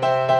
Música